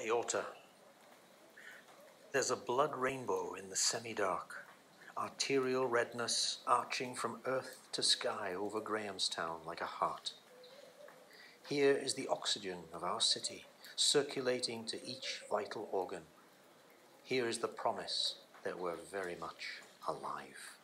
Aorta. There's a blood rainbow in the semi-dark, arterial redness arching from earth to sky over Grahamstown like a heart. Here is the oxygen of our city circulating to each vital organ. Here is the promise that we're very much alive.